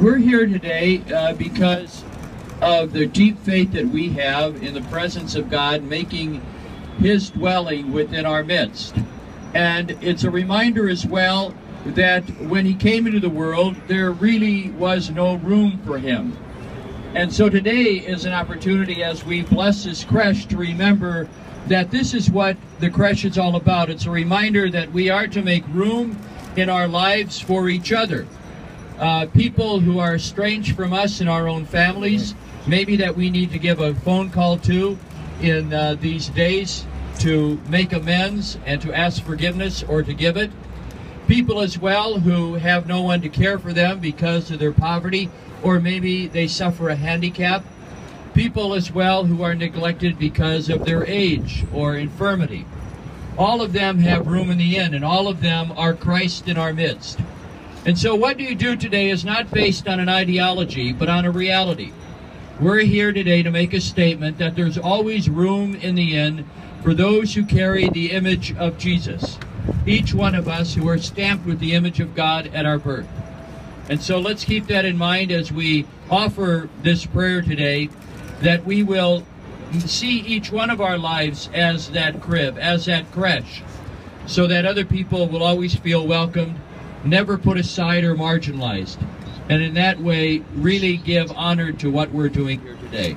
we're here today uh, because of the deep faith that we have in the presence of God making his dwelling within our midst. And it's a reminder as well that when he came into the world, there really was no room for him. And so today is an opportunity as we bless this creche to remember that this is what the creche is all about. It's a reminder that we are to make room in our lives for each other. Uh, people who are estranged from us in our own families, maybe that we need to give a phone call to in uh, these days to make amends and to ask forgiveness or to give it. People as well who have no one to care for them because of their poverty or maybe they suffer a handicap. People as well who are neglected because of their age or infirmity. All of them have room in the inn and all of them are Christ in our midst. And so what do you do today is not based on an ideology, but on a reality. We're here today to make a statement that there's always room in the end for those who carry the image of Jesus. Each one of us who are stamped with the image of God at our birth. And so let's keep that in mind as we offer this prayer today, that we will see each one of our lives as that crib, as that creche, so that other people will always feel welcomed never put aside or marginalized. And in that way, really give honor to what we're doing here today.